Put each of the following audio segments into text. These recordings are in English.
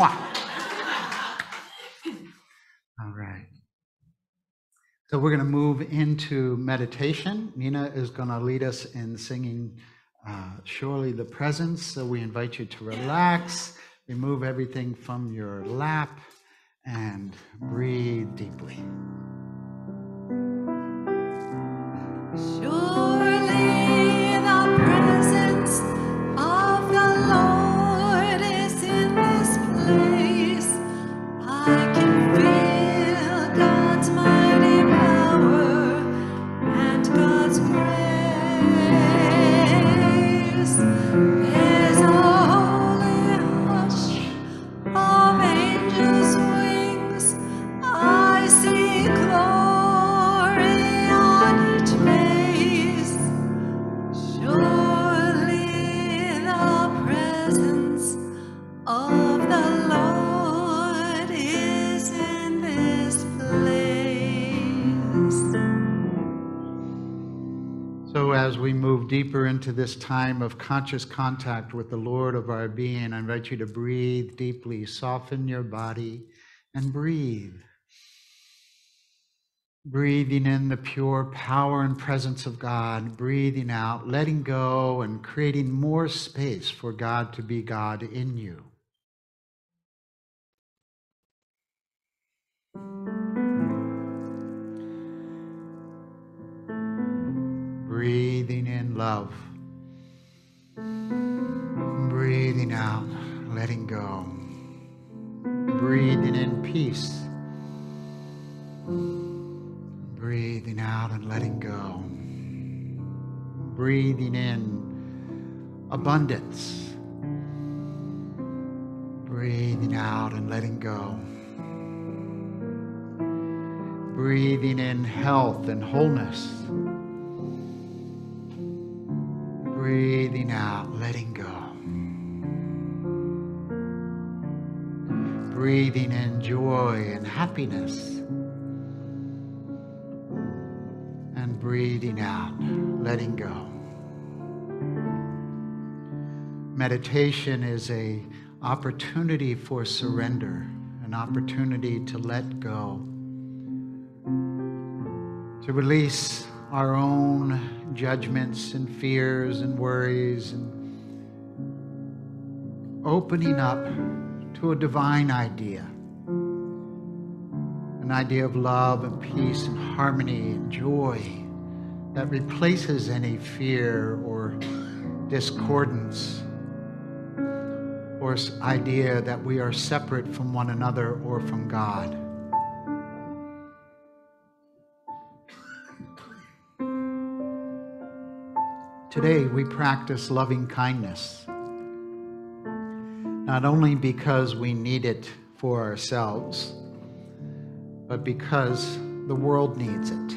All right. So we're going to move into meditation. Nina is going to lead us in singing uh, Surely the Presence. So we invite you to relax, remove everything from your lap, and breathe deeply. Surely deeper into this time of conscious contact with the Lord of our being, I invite you to breathe deeply, soften your body, and breathe. Breathing in the pure power and presence of God, breathing out, letting go, and creating more space for God to be God in you. Breathing in love. Breathing out, letting go. Breathing in peace. Breathing out and letting go. Breathing in abundance. Breathing out and letting go. Breathing in health and wholeness. Breathing out, letting go. Breathing in joy and happiness. And breathing out, letting go. Meditation is a opportunity for surrender, an opportunity to let go, to release our own judgments and fears and worries and opening up to a divine idea an idea of love and peace and harmony and joy that replaces any fear or discordance or idea that we are separate from one another or from God. Today, we practice loving kindness, not only because we need it for ourselves, but because the world needs it.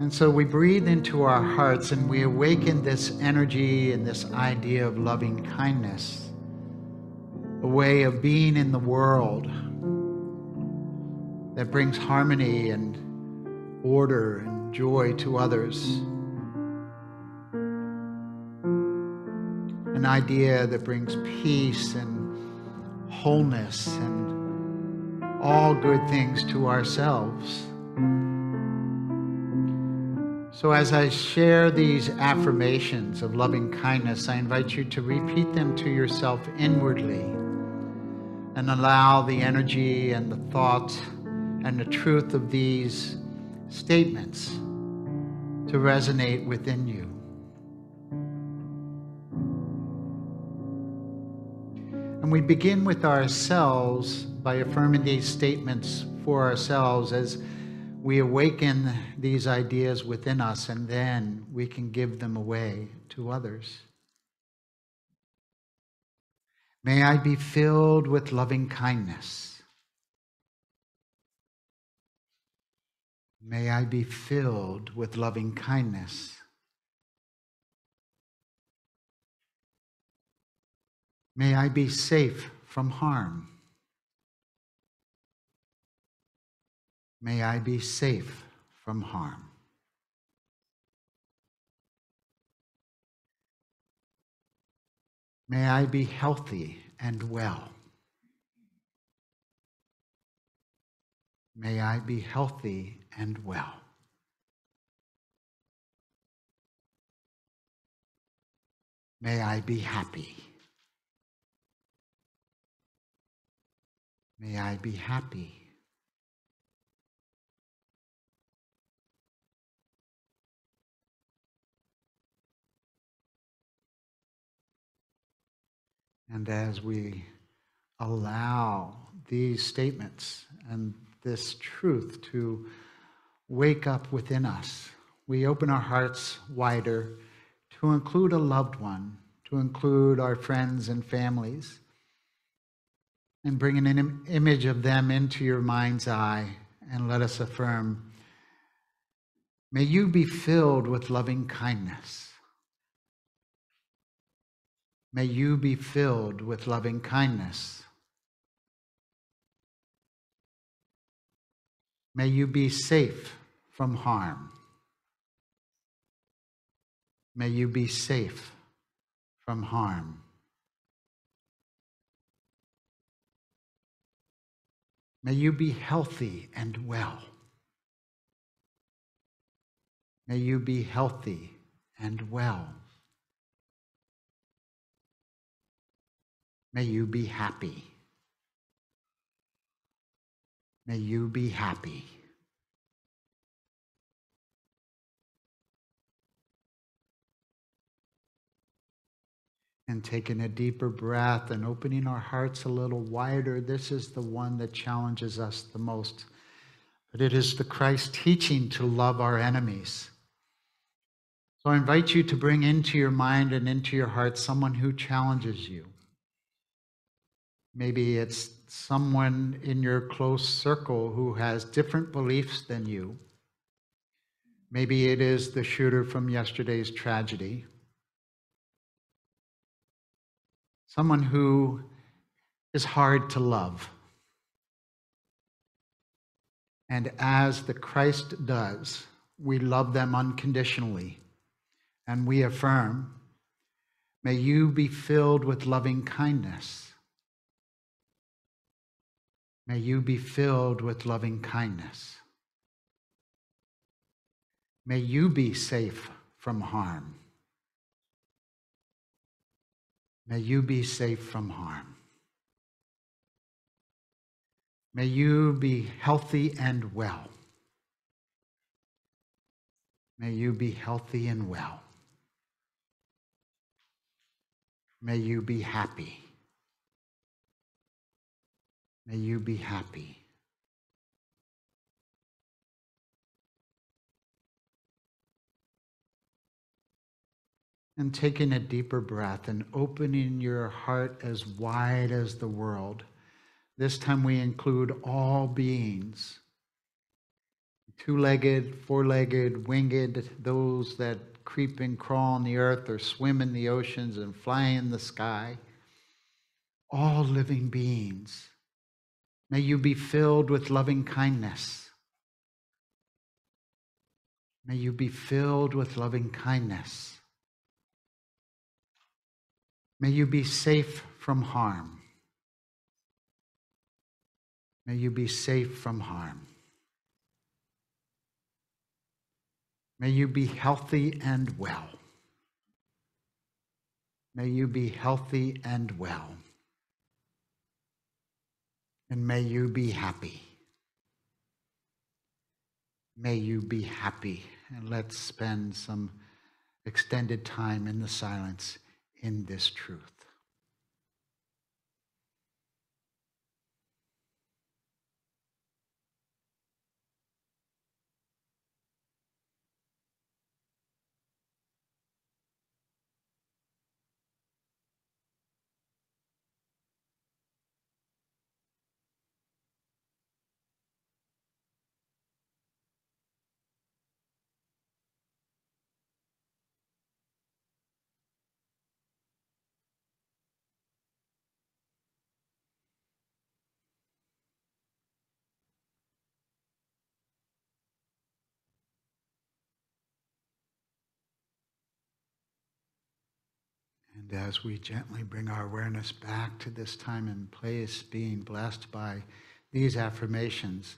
And so we breathe into our hearts and we awaken this energy and this idea of loving kindness, a way of being in the world that brings harmony and order and joy to others. An idea that brings peace and wholeness and all good things to ourselves. So, as I share these affirmations of loving kindness, I invite you to repeat them to yourself inwardly and allow the energy and the thought and the truth of these statements to resonate within you. And we begin with ourselves by affirming these statements for ourselves as we awaken these ideas within us, and then we can give them away to others. May I be filled with loving kindness. May I be filled with loving kindness. May I be safe from harm. May I be safe from harm. May I be healthy and well. May I be healthy and well. May I be happy. May I be happy. And as we allow these statements and this truth to wake up within us, we open our hearts wider to include a loved one, to include our friends and families, and bring an Im- image of them into your mind's eye and let us affirm May you be filled with loving kindness. May you be filled with loving kindness. May you be safe from harm. May you be safe from harm. May you be healthy and well. May you be healthy and well. May you be happy. May you be happy. And taking a deeper breath and opening our hearts a little wider, this is the one that challenges us the most. But it is the Christ teaching to love our enemies. So I invite you to bring into your mind and into your heart someone who challenges you. Maybe it's someone in your close circle who has different beliefs than you. Maybe it is the shooter from yesterday's tragedy. Someone who is hard to love. And as the Christ does, we love them unconditionally. And we affirm, may you be filled with loving kindness. May you be filled with loving kindness. May you be safe from harm. May you be safe from harm. May you be healthy and well. May you be healthy and well. May you be happy. May you be happy. And taking a deeper breath and opening your heart as wide as the world. This time we include all beings two legged, four legged, winged, those that creep and crawl on the earth or swim in the oceans and fly in the sky. All living beings. May you be filled with loving kindness. May you be filled with loving kindness. May you be safe from harm. May you be safe from harm. May you be healthy and well. May you be healthy and well. And may you be happy. May you be happy. And let's spend some extended time in the silence in this truth. And as we gently bring our awareness back to this time and place, being blessed by these affirmations,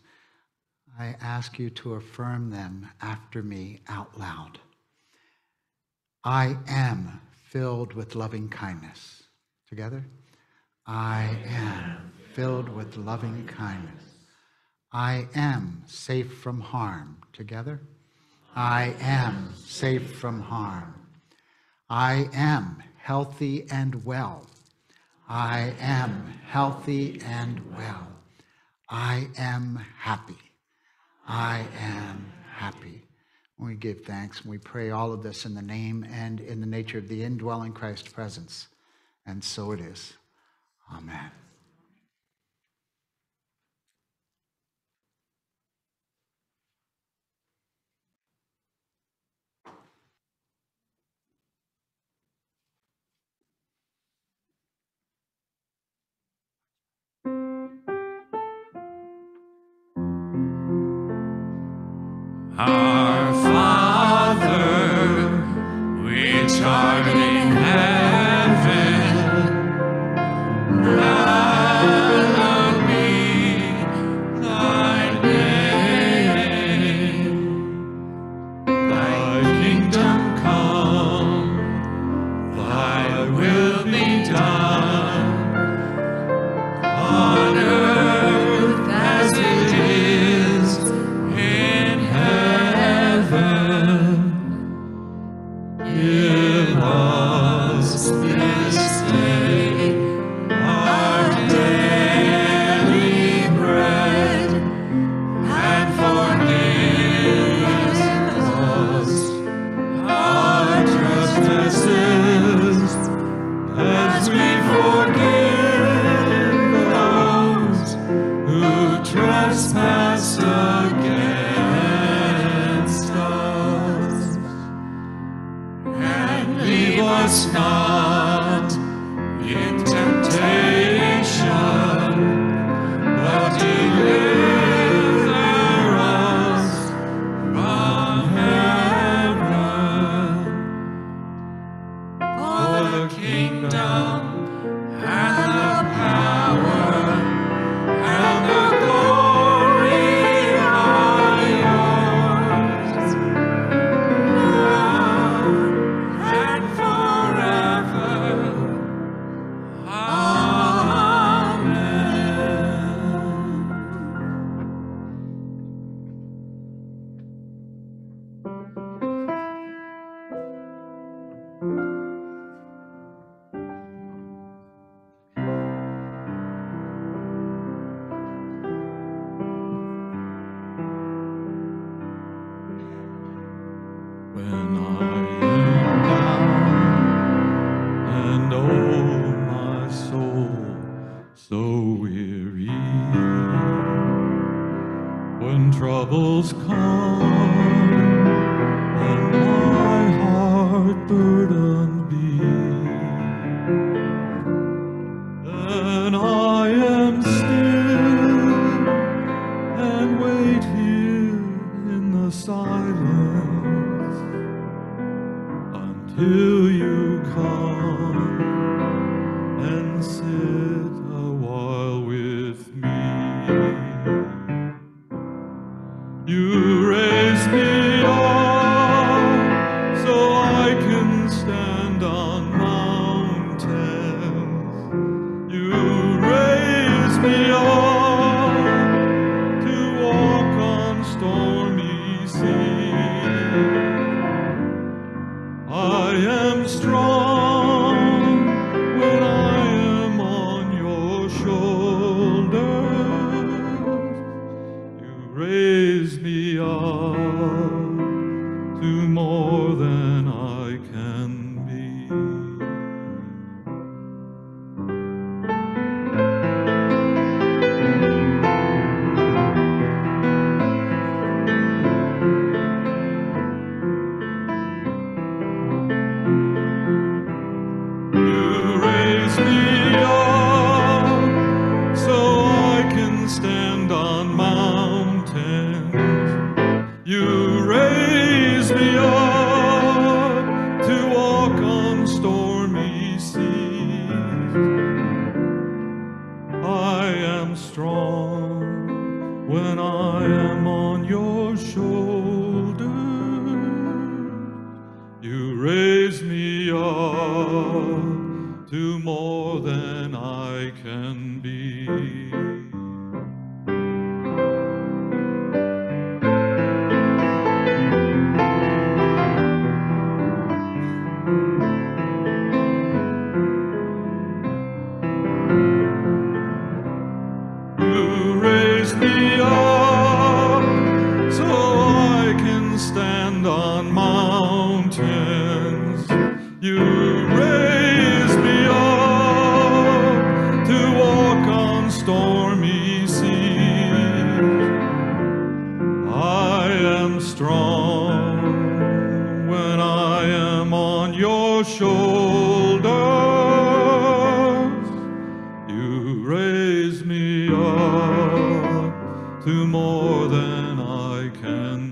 I ask you to affirm them after me out loud. I am filled with loving kindness. Together? I am filled with loving kindness. I am safe from harm. Together? I am safe from harm. I am healthy and well. I am healthy and well. I am happy. I am happy. We give thanks and we pray all of this in the name and in the nature of the indwelling Christ presence. And so it is. Amen. Our trespass against us. And lead us not sleep. To more than I can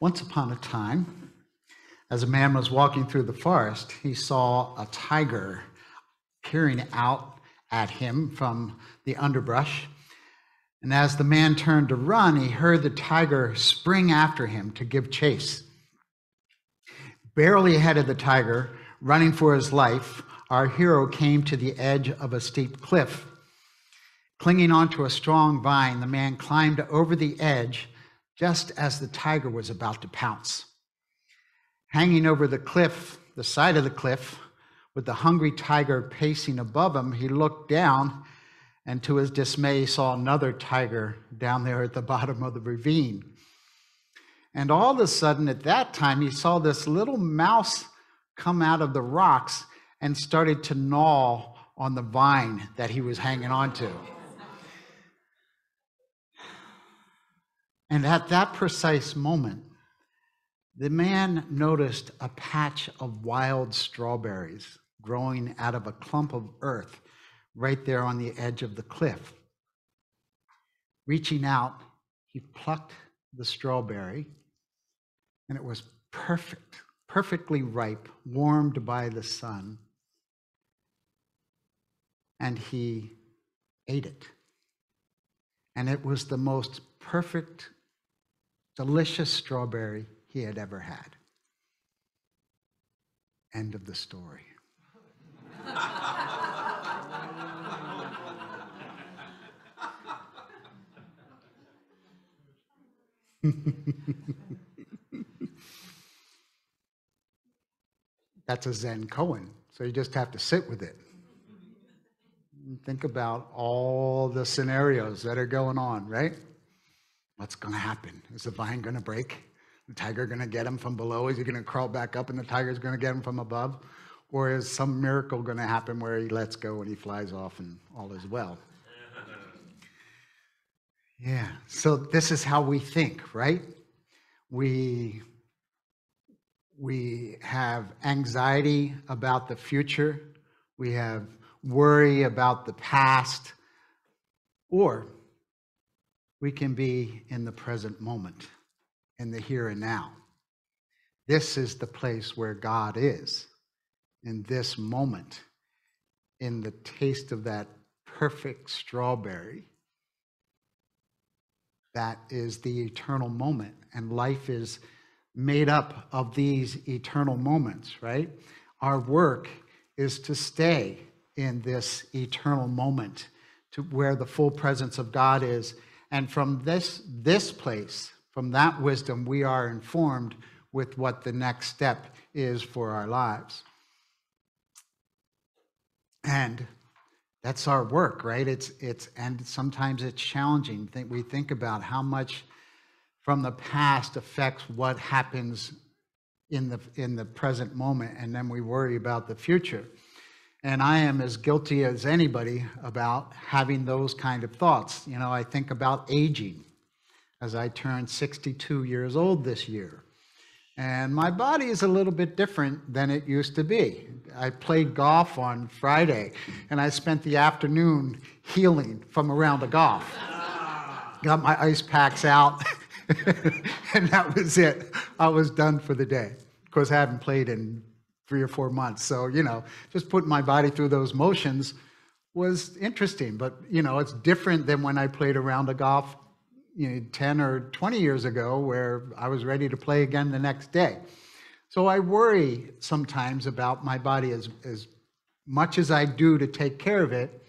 Once upon a time, as a man was walking through the forest, he saw a tiger peering out at him from the underbrush. And as the man turned to run, he heard the tiger spring after him to give chase. Barely ahead of the tiger, running for his life, our hero came to the edge of a steep cliff. Clinging onto a strong vine, the man climbed over the edge just as the tiger was about to pounce. Hanging over the cliff, the side of the cliff, with the hungry tiger pacing above him, he looked down and to his dismay saw another tiger down there at the bottom of the ravine. And all of a sudden, at that time, he saw this little mouse come out of the rocks and started to gnaw on the vine that he was hanging onto. And at that precise moment, the man noticed a patch of wild strawberries growing out of a clump of earth right there on the edge of the cliff. Reaching out, he plucked the strawberry, and it was perfect, perfectly ripe, warmed by the sun. And he ate it. And it was the most perfect, delicious strawberry he had ever had. End of the story. That's a Zen koan. So you just have to sit with it. Think about all the scenarios that are going on, right? What's going to happen? Is the vine going to break? The tiger going to get him from below? Is he going to crawl back up and the tiger's going to get him from above? Or is some miracle going to happen where he lets go and he flies off and all is well? Yeah, so this is how we think, right? We we have anxiety about the future, we have worry about the past, or we can be in the present moment, in the here and now. This is the place where God is, in this moment, in the taste of that perfect strawberry. That is the eternal moment, and life is made up of these eternal moments, right? Our work is to stay in this eternal moment to where the full presence of God is. And from this, this place, from that wisdom, we are informed with what the next step is for our lives. And that's our work, right? It's, it's, and sometimes it's challenging. Think, we think about how much from the past affects what happens in the in the present moment and then we worry about the future and i am as guilty as anybody about having those kind of thoughts you know i think about aging as i turn 62 years old this year and my body is a little bit different than it used to be i played golf on friday and i spent the afternoon healing from around the golf got my ice packs out and that was it. I was done for the day. Of course, I haven't played in three or four months. So, you know, just putting my body through those motions was interesting. But, you know, it's different than when I played around a round of golf, you know, 10 or 20 years ago, where I was ready to play again the next day. So I worry sometimes about my body as, as much as I do to take care of it.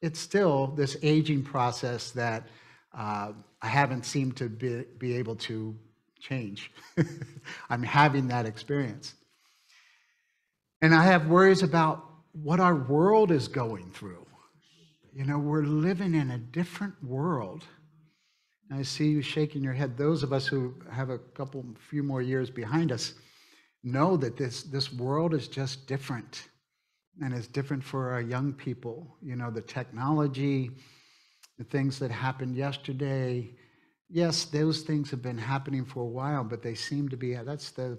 It's still this aging process that uh, I haven't seemed to be, be able to change. I'm having that experience. And I have worries about what our world is going through. You know, we're living in a different world. And I see you shaking your head. Those of us who have a couple, few more years behind us know that this, this world is just different. And it's different for our young people. You know, the technology, the things that happened yesterday. Yes, those things have been happening for a while, but they seem to be, that's the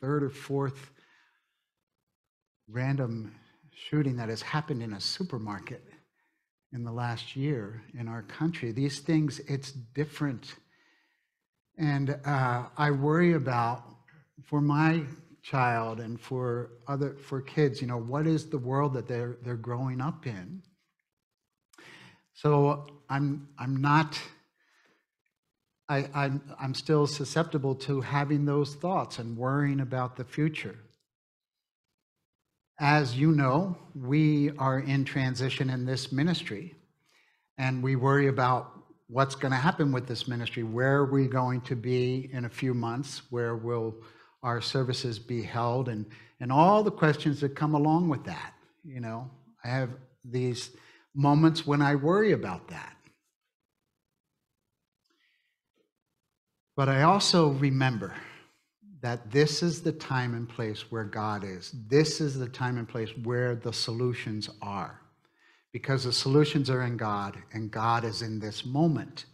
third or fourth random shooting that has happened in a supermarket in the last year in our country. These things, it's different. And uh, I worry about for my child and for other for kids, you know, what is the world that they're they're growing up in? So I'm, I'm not, I, I'm, I'm still susceptible to having those thoughts and worrying about the future. As you know, we are in transition in this ministry, and we worry about what's going to happen with this ministry. Where are we going to be in a few months? Where will our services be held? And, and all the questions that come along with that. You know, I have these moments when I worry about that. But I also remember that this is the time and place where God is. This is the time and place where the solutions are. Because the solutions are in God, and God is in this moment.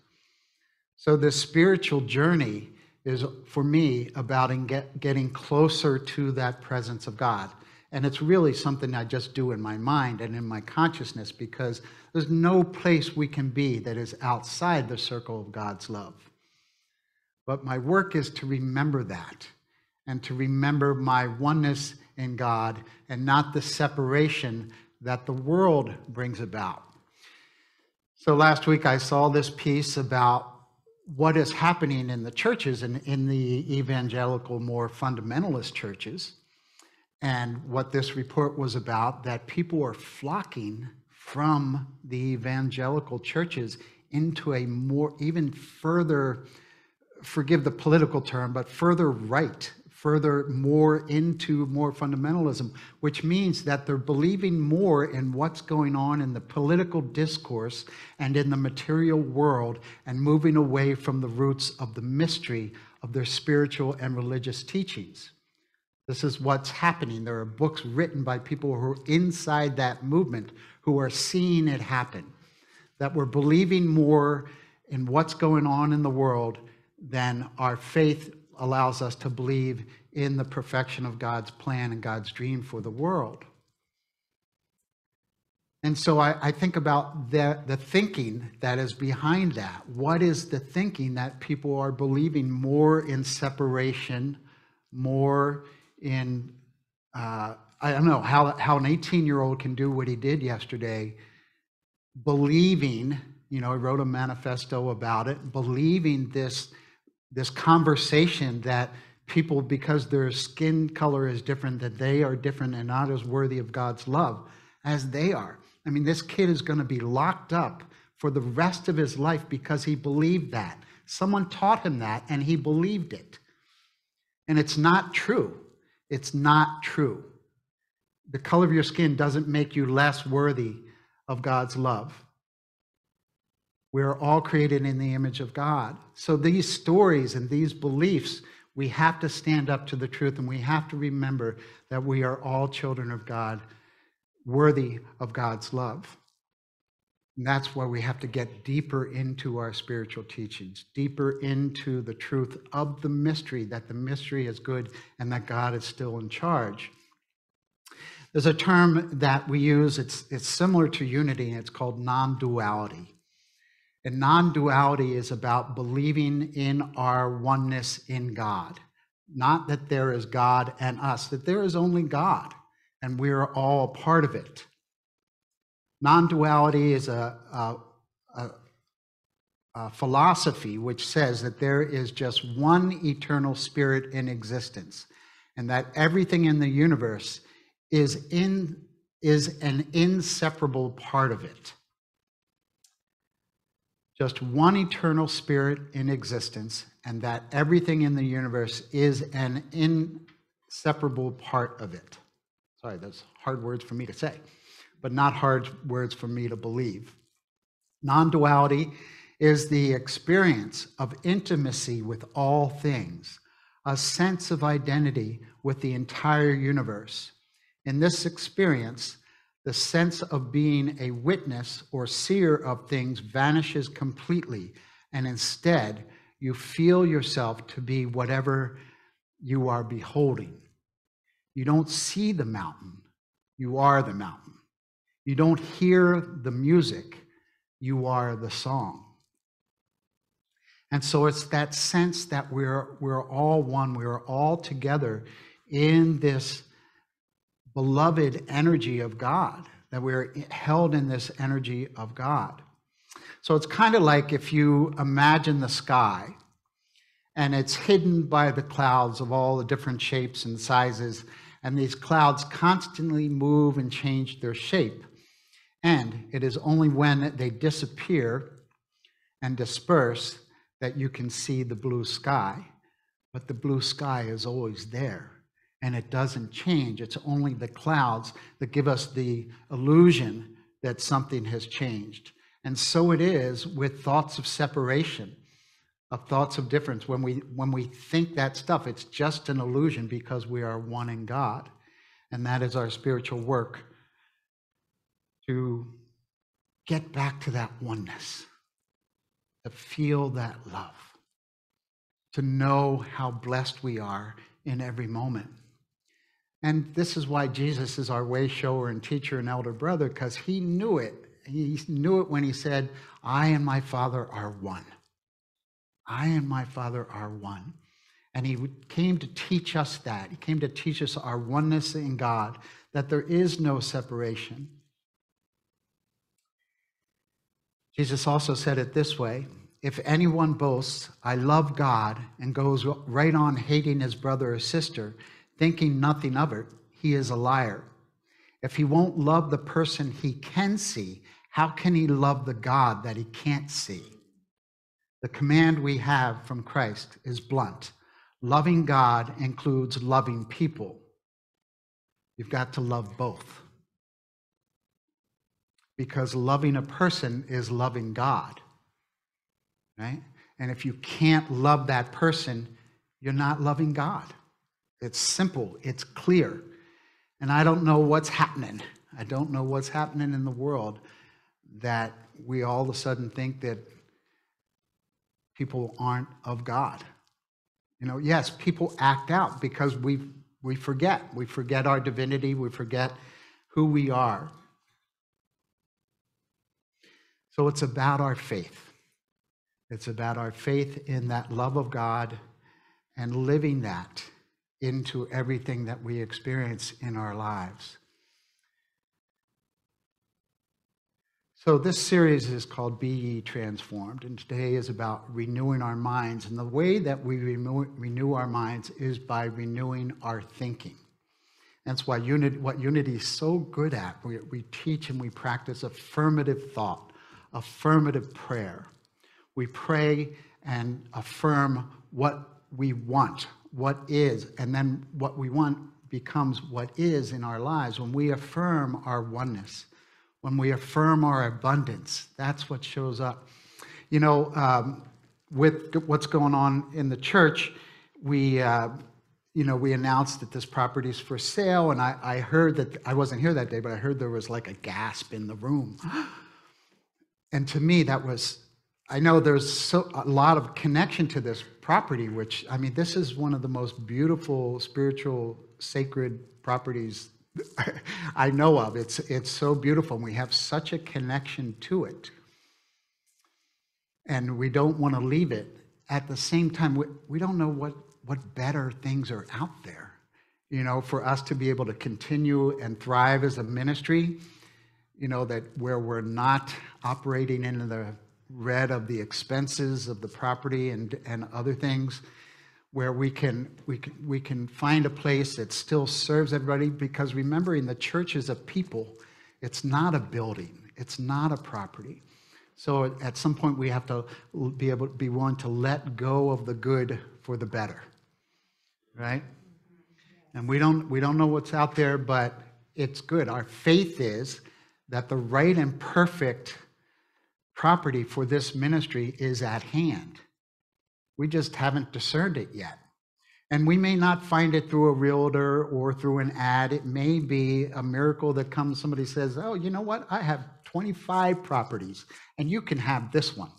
So, the spiritual journey is, for me, about get, getting closer to that presence of God. And it's really something I just do in my mind and in my consciousness because there's no place we can be that is outside the circle of God's love. But my work is to remember that and to remember my oneness in God and not the separation that the world brings about. So last week I saw this piece about what is happening in the churches and in the evangelical, more fundamentalist churches and what this report was about that people are flocking from the evangelical churches into a more even further forgive the political term, but further right, further more into more fundamentalism, which means that they're believing more in what's going on in the political discourse and in the material world and moving away from the roots of the mystery of their spiritual and religious teachings. This is what's happening. There are books written by people who are inside that movement who are seeing it happen, that we're believing more in what's going on in the world than our faith allows us to believe in the perfection of God's plan and God's dream for the world. And so I, I, think about the, the thinking that is behind that. What is the thinking that people are believing more in separation, more in, uh, I don't know, how, how an 18 year old can do what he did yesterday, believing, you know, he wrote a manifesto about it, believing this, this conversation that people, because their skin color is different, that they are different and not as worthy of God's love as they are. I mean, this kid is going to be locked up for the rest of his life because he believed that. Someone taught him that and he believed it. And it's not true. It's not true. The color of your skin doesn't make you less worthy of God's love. We're all created in the image of God. So these stories and these beliefs, we have to stand up to the truth and we have to remember that we are all children of God, worthy of God's love. And that's why we have to get deeper into our spiritual teachings, deeper into the truth of the mystery, that the mystery is good and that God is still in charge. There's a term that we use, it's, it's similar to unity, and it's called non duality. And non duality is about believing in our oneness in God. Not that there is God and us, that there is only God, and we are all part of it. Non duality is a, a, a, a, philosophy which says that there is just one eternal spirit in existence and that everything in the universe is, in, is an inseparable part of it. Just one eternal spirit in existence, and that everything in the universe is an inseparable part of it. Sorry, that's hard words for me to say but not hard words for me to believe. Non duality is the experience of intimacy with all things, a sense of identity with the entire universe. In this experience, the sense of being a witness or seer of things vanishes completely, and instead, you feel yourself to be whatever you are beholding. You don't see the mountain, you are the mountain. You don't hear the music, you are the song. And so it's that sense that we're, we're all one, we're all together in this beloved energy of God, that we're held in this energy of God. So it's kind of like if you imagine the sky and it's hidden by the clouds of all the different shapes and sizes, and these clouds constantly move and change their shape. And it is only when they disappear and disperse that you can see the blue sky. But the blue sky is always there and it doesn't change. It's only the clouds that give us the illusion that something has changed. And so it is with thoughts of separation, of thoughts of difference. When we, when we think that stuff, it's just an illusion because we are one in God. And that is our spiritual work to get back to that oneness, to feel that love, to know how blessed we are in every moment. And this is why Jesus is our way shower and teacher and elder brother, because he knew it. He knew it when he said, I and my Father are one. I and my Father are one. And he came to teach us that. He came to teach us our oneness in God, that there is no separation, Jesus also said it this way If anyone boasts, I love God, and goes right on hating his brother or sister, thinking nothing of it, he is a liar. If he won't love the person he can see, how can he love the God that he can't see? The command we have from Christ is blunt. Loving God includes loving people. You've got to love both. Because loving a person is loving God. Right? And if you can't love that person, you're not loving God. It's simple, it's clear. And I don't know what's happening. I don't know what's happening in the world that we all of a sudden think that people aren't of God. You know, yes, people act out because we we forget. We forget our divinity, we forget who we are. So it's about our faith. It's about our faith in that love of God and living that into everything that we experience in our lives. So, this series is called Be Ye Transformed, and today is about renewing our minds. And the way that we renew, renew our minds is by renewing our thinking. That's why unity, what Unity is so good at. We, we teach and we practice affirmative thought, affirmative prayer. We pray and affirm what we want, what is, and then what we want becomes what is in our lives when we affirm our oneness when we affirm our abundance. That's what shows up. You know, um, with what's going on in the church, we, uh, you know, we announced that this property is for sale, and I, I heard that I wasn't here that day, but I heard there was like a gasp in the room. And to me, that was, I know there's so, a lot of connection to this property, which, I mean, this is one of the most beautiful, spiritual, sacred properties I know of. It's, it's so beautiful. And we have such a connection to it. And we don't want to leave it. At the same time, we, we don't know what, what better things are out there, you know, for us to be able to continue and thrive as a ministry, you know, that where we're not operating in the red of the expenses of the property and, and other things where we can, we, can, we can find a place that still serves everybody because remembering the church is a people, it's not a building, it's not a property. So at some point we have to be able to be willing to let go of the good for the better. Right? And we don't we don't know what's out there, but it's good. Our faith is that the right and perfect property for this ministry is at hand. We just haven't discerned it yet. And we may not find it through a realtor or through an ad. It may be a miracle that comes, somebody says, Oh, you know what? I have 25 properties, and you can have this one.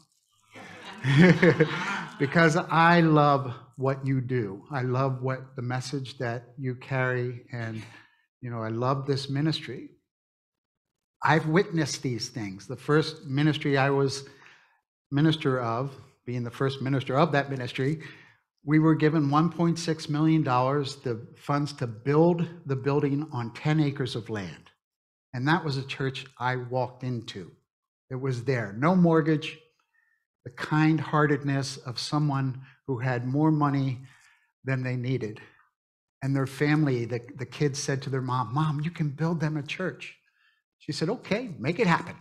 because I love what you do. I love what the message that you carry, and you know, I love this ministry. I've witnessed these things. The first ministry I was minister of being the first minister of that ministry, we were given $1.6 million, the funds to build the building on 10 acres of land. And that was a church I walked into. It was there. No mortgage, the kind heartedness of someone who had more money than they needed. And their family, the, the kids said to their mom, Mom, you can build them a church. She said, Okay, make it happen.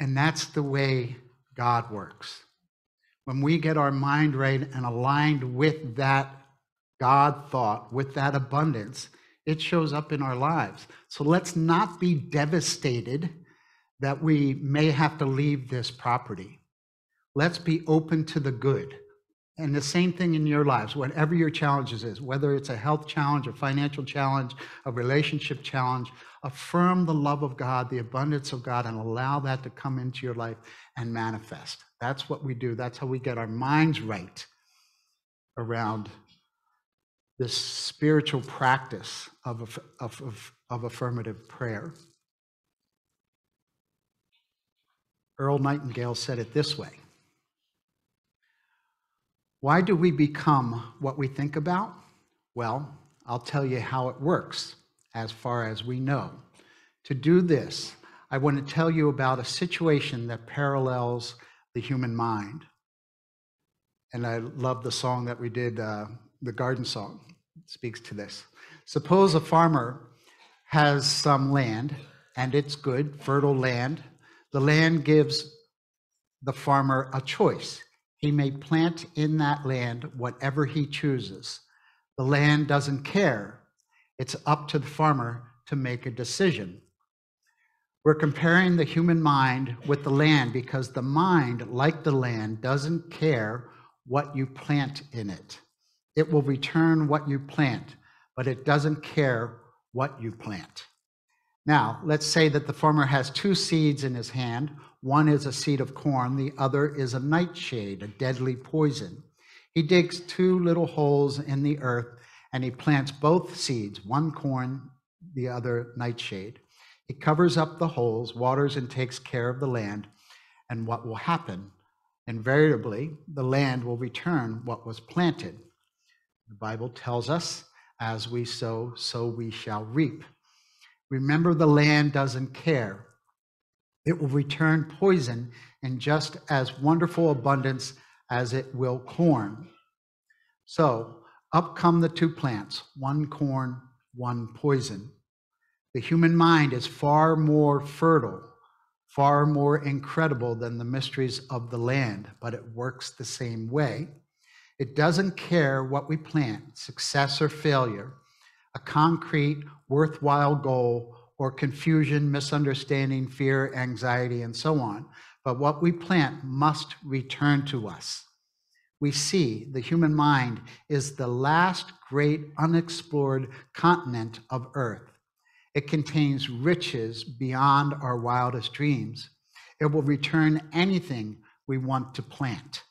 And that's the way God works. When we get our mind right and aligned with that God thought, with that abundance, it shows up in our lives. So let's not be devastated that we may have to leave this property. Let's be open to the good. And the same thing in your lives, whatever your challenges is, whether it's a health challenge, a financial challenge, a relationship challenge, affirm the love of God, the abundance of God, and allow that to come into your life and manifest. That's what we do. That's how we get our minds right around this spiritual practice of, of, of, of affirmative prayer. Earl Nightingale said it this way Why do we become what we think about? Well, I'll tell you how it works as far as we know. To do this, I want to tell you about a situation that parallels the human mind. And I love the song that we did, uh, the garden song speaks to this. Suppose a farmer has some land and it's good, fertile land. The land gives the farmer a choice. He may plant in that land whatever he chooses. The land doesn't care. It's up to the farmer to make a decision. We're comparing the human mind with the land because the mind, like the land, doesn't care what you plant in it. It will return what you plant, but it doesn't care what you plant. Now, let's say that the farmer has two seeds in his hand. One is a seed of corn, the other is a nightshade, a deadly poison. He digs two little holes in the earth and he plants both seeds, one corn, the other nightshade. He covers up the holes, waters and takes care of the land. And what will happen? Invariably, the land will return what was planted. The Bible tells us, as we sow, so we shall reap. Remember, the land doesn't care. It will return poison in just as wonderful abundance as it will corn. So, up come the two plants one corn, one poison. The human mind is far more fertile, far more incredible than the mysteries of the land, but it works the same way. It doesn't care what we plant, success or failure, a concrete, worthwhile goal, or confusion, misunderstanding, fear, anxiety, and so on. But what we plant must return to us. We see the human mind is the last great unexplored continent of Earth. It contains riches beyond our wildest dreams. It will return anything we want to plant.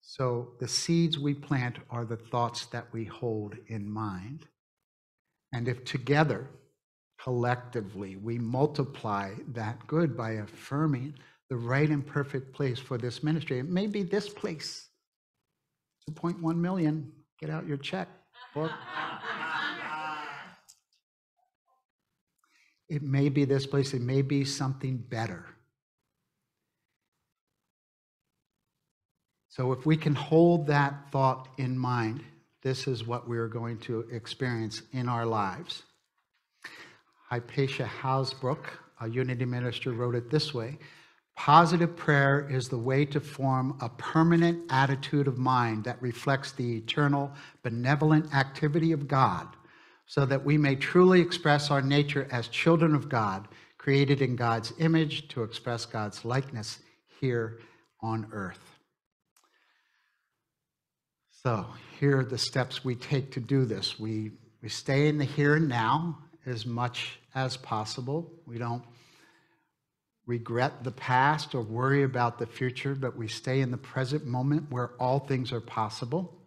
So, the seeds we plant are the thoughts that we hold in mind. And if together, collectively, we multiply that good by affirming the right and perfect place for this ministry, it may be this place 2.1 million. Get out your check. It may be this place, it may be something better. So, if we can hold that thought in mind, this is what we're going to experience in our lives. Hypatia Hasbrouck, a unity minister, wrote it this way Positive prayer is the way to form a permanent attitude of mind that reflects the eternal, benevolent activity of God, so that we may truly express our nature as children of God, created in God's image to express God's likeness here on earth. So, here are the steps we take to do this. We, we stay in the here and now as much as possible. We don't regret the past or worry about the future, but we stay in the present moment where all things are possible.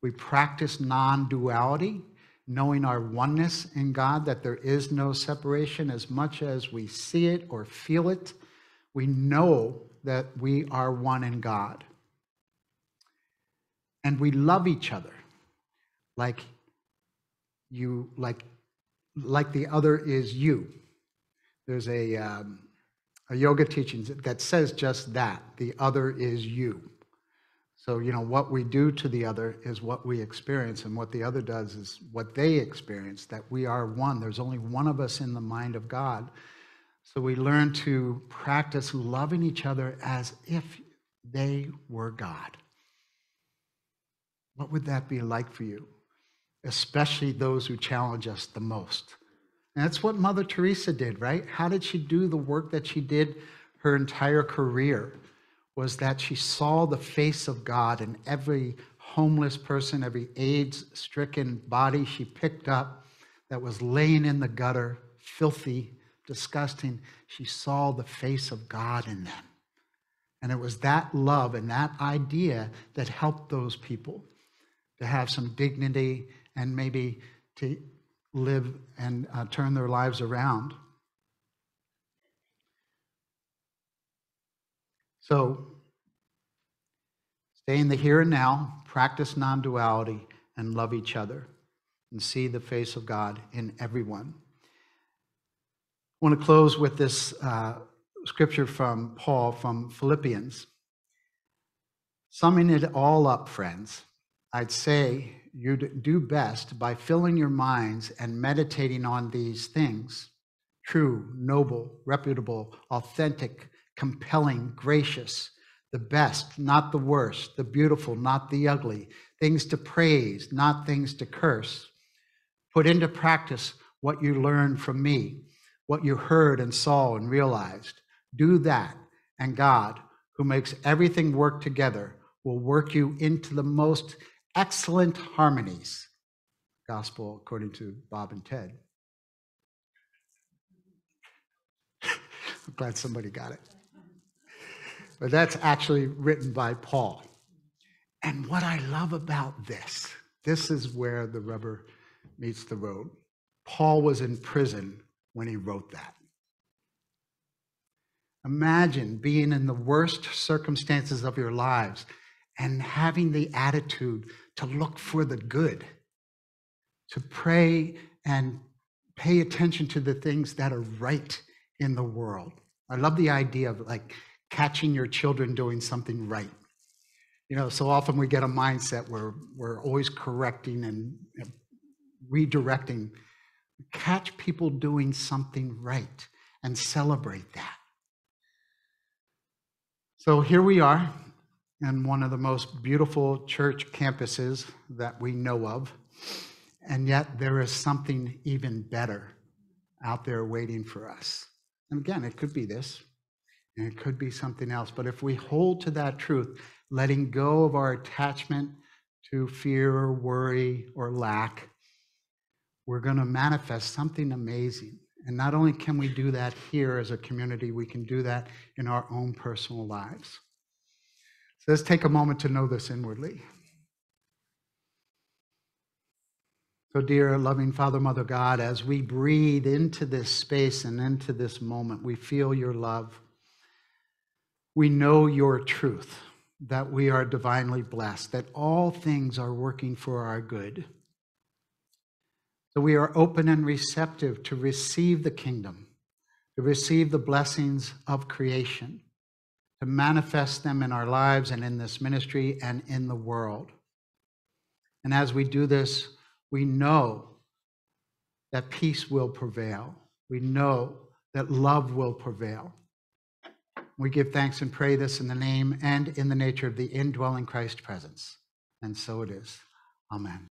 We practice non duality, knowing our oneness in God, that there is no separation as much as we see it or feel it. We know that we are one in God and we love each other like you like like the other is you there's a um, a yoga teaching that says just that the other is you so you know what we do to the other is what we experience and what the other does is what they experience that we are one there's only one of us in the mind of god so we learn to practice loving each other as if they were god what would that be like for you? Especially those who challenge us the most. That's what Mother Teresa did, right? How did she do the work that she did her entire career? Was that she saw the face of God in every homeless person, every AIDS stricken body she picked up that was laying in the gutter, filthy, disgusting. She saw the face of God in them. And it was that love and that idea that helped those people to have some dignity and maybe to live and uh, turn their lives around. So, stay in the here and now, practice non duality, and love each other, and see the face of God in everyone. I want to close with this uh, scripture from Paul from Philippians. Summing it all up, friends. I'd say you do best by filling your minds and meditating on these things true, noble, reputable, authentic, compelling, gracious, the best, not the worst, the beautiful, not the ugly, things to praise, not things to curse. Put into practice what you learned from me, what you heard and saw and realized. Do that, and God, who makes everything work together, will work you into the most excellent harmonies. Gospel according to Bob and Ted. I'm glad somebody got it. But that's actually written by Paul. And what I love about this, this is where the rubber meets the road. Paul was in prison when he wrote that. Imagine being in the worst circumstances of your lives and having the attitude to look for the good, to pray and pay attention to the things that are right in the world. I love the idea of like catching your children doing something right. You know, so often we get a mindset where we're always correcting and redirecting. Catch people doing something right and celebrate that. So here we are in one of the most beautiful church campuses that we know of. And yet there is something even better out there waiting for us. And again, it could be this, and it could be something else. But if we hold to that truth, letting go of our attachment to fear or worry or lack, we're going to manifest something amazing. And not only can we do that here as a community, we can do that in our own personal lives. So let's take a moment to know this inwardly. So, dear loving Father, Mother God, as we breathe into this space and into this moment, we feel your love. We know your truth, that we are divinely blessed, that all things are working for our good. So we are open and receptive to receive the kingdom, to receive the blessings of creation, to manifest them in our lives and in this ministry and in the world. And as we do this, we know that peace will prevail. We know that love will prevail. We give thanks and pray this in the name and in the nature of the indwelling Christ presence. And so it is. Amen.